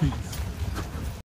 trees.